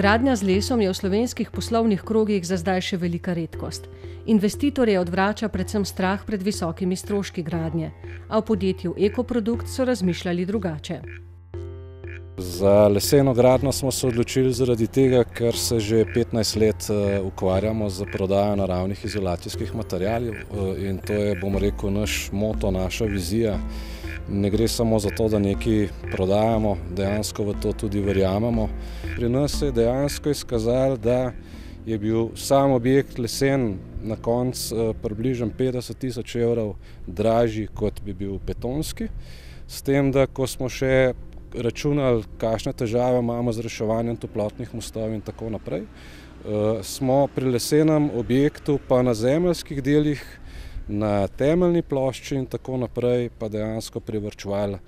Gradnja z lesom je v slovenskih poslovnih krogih za zdaj še velika redkost. Investitorje odvrača predvsem strah pred visokimi stroški gradnje, a v podjetju Ekoprodukt so razmišljali drugače. Za leseno gradno smo se odločili zaradi tega, ker se že 15 let ukvarjamo z prodajo naravnih izolacijskih materijalov in to je, bom rekel, naš moto, naša vizija. Ne gre samo za to, da nekaj prodajamo, dejansko v to tudi verjamemo. Pri nas se je dejansko izkazalo, da je bil sam objekt lesen na koncu približno petdeset tisoč evrov dražji, kot bi bil betonski. S tem, da ko smo še računali, kakšne težave imamo z reševanjem toplotnih mostov in tako naprej, smo pri lesenem objektu pa na zemeljskih delih, na temeljni plošči in tako naprej pa dejansko privarčevali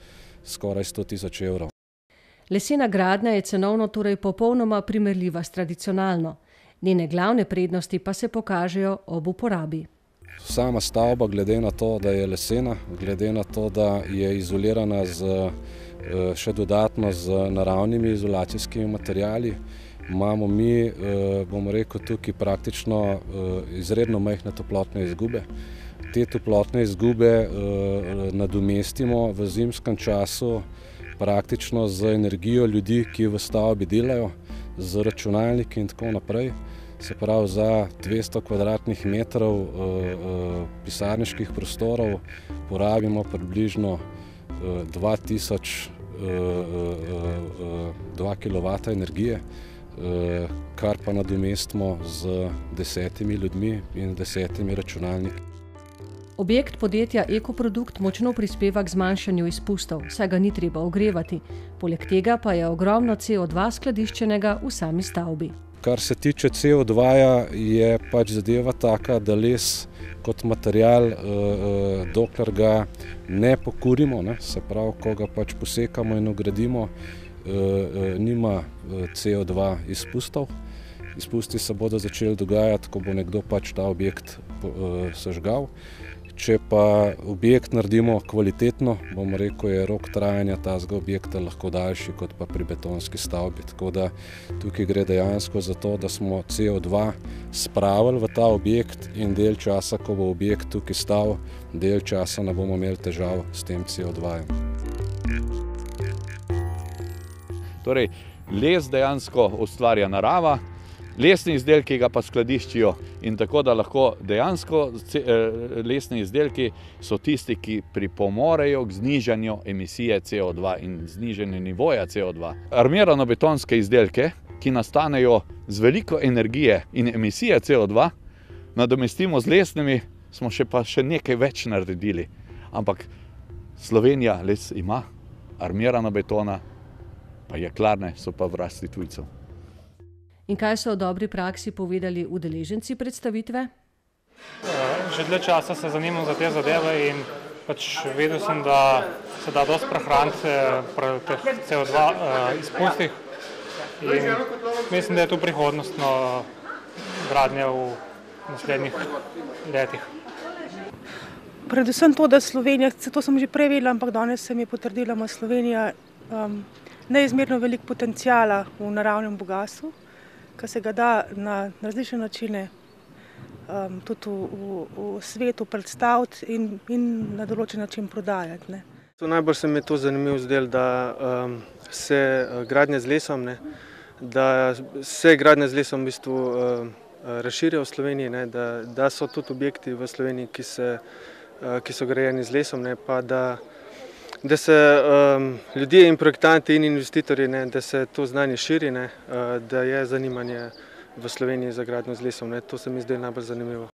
skoraj sto tisoč evrov. Lesena gradnja je cenovno torej popolnoma primerljiva s tradicionalno. Njene glavne prednosti pa se pokažejo ob uporabi. Sama stavba, glede na to, da je lesena, glede na to, da je izolirana s še dodatno z naravnimi izolacijskimi materiali, imamo mi, bom rekel, tukaj praktično izredno majhne toplotne izgube. Te toplotne izgube nadomestimo v zimskem času praktično z energijo ljudi, ki v stavbi delajo, z računalniki in tako naprej. Se pravi, za dvesto kvadratnih metrov pisarniških prostorov porabimo približno dva tisoč dva kilovata energije, kar pa nadomestimo z desetimi ljudmi in desetimi računalniki. Objekt podjetja Ekoprodukt močno prispeva k zmanjšanju izpustov, saj ga ni treba ogrevati. Poleg tega pa je ogromno COdva skladiščenega v sami stavbi. Kar se tiče COdva-ja, je pač zadeva taka, da les kot material, dokler ga ne pokurimo, ne, se pravi, ko ga pač posekamo in vgradimo, nima COdva izpustov. Izpusti se bodo začeli dogajati, ko bo nekdo pač ta objekt sežgal. Če pa objekt naredimo kvalitetno, bom rekel, je rok trajanja takega objekta lahko daljši kot pa pri betonski stavbi, tako da tukaj gre dejansko za to, da smo COdva spravili v ta objekt in dalj časa, ko bo objekt tukaj stal, dalj časa ne bomo imeli težav s tem COdva-jem. Torej les dejansko ustvarja narava, lesni izdelki ga pa skladiščijo, in tako da lahko dejansko lesni izdelki so tisti, ki pripomorejo k znižanju emisije COdva in znižanju nivoja COdva. Armiranobetonske izdelke, ki nastanejo z veliko energije in emisije COdva, nadomestimo z lesnimi, smo še pa še nekaj več naredili. Ampak Slovenija les ima, armiranobetona pa jeklarne so pa v lasti tujcev. In kaj so o dobri praksi povedali udeleženci predstavitve? že dlje časa se zanimam za te zadeve in pač vedel sem, da se da dosti prihraniti pri teh COdva izpustih. In mislim, da je to prihodnost, no, gradnje v naslednjih letih. Predvsem to, da Slovenija, to sem že prej vedela, ampak danes se mi je potrdilo, ima Slovenija neizmerno veliko potenciala v naravnem bogastvu, ke se ga da na različne načine tudi v, v svetu predstaviti in, in na določen način prodajati, ne. Najbolj se mi je to zanimivo zdelo, da se gradnja z lesom, ne, da se gradnja z lesom v bistvu razširja v Sloveniji, ne, da, da so tudi objekti v Sloveniji, ki se, ki so grajeni z lesom, ne, pa da da se ljudje in projektanti in investitorji, ne, da se to znanje širi, ne, da je zanimanje v Sloveniji za gradnjo z lesom, ne, to se mi zdi najbolj zanimivo.